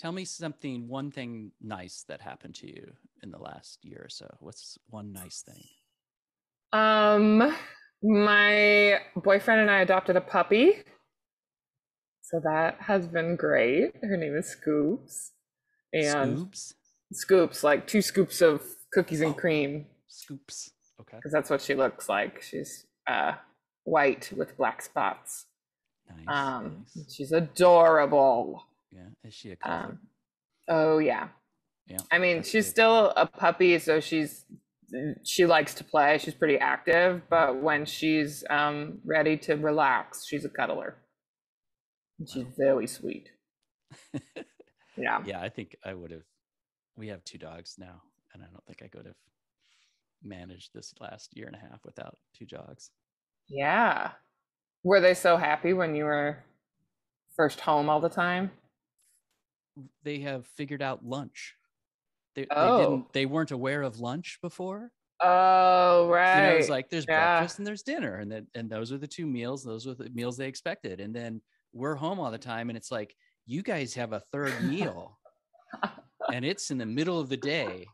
Tell me something, one thing nice that happened to you in the last year or so. What's one nice thing? Um, my boyfriend and I adopted a puppy. So that has been great. Her name is Scoops. And Scoops? Scoops, like two scoops of cookies and Oh. cream, Scoops. Okay. because that's what she looks like. She's uh white with black spots. Nice. Um, nice. she's adorable. Yeah. Is she a color? Um, oh yeah. yeah. I mean, she's good. still a puppy, so she's she likes to play. She's pretty active, but when she's um, ready to relax, she's a cuddler. And She's Wow. very sweet. Yeah. yeah, I think I would have. We have two dogs now, and I don't think I could have managed this last year and a half without two dogs. Yeah. Were they so happy when you were first home all the time? They have figured out lunch. They, they Oh. didn't. They weren't aware of lunch before. Oh, right. You know, it's like there's Yeah. breakfast and there's dinner, and then and those are the two meals. Those were the meals they expected, and then we're home all the time, and it's like you guys have a third meal, and it's in the middle of the day.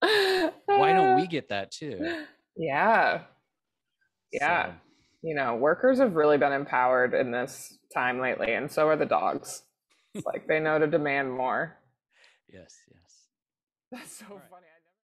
Why don't we get that too? Yeah. Yeah. So, You know, workers have really been empowered in this time lately, and so are the dogs. It's like they know to demand more. yes, yes. That's so right. funny.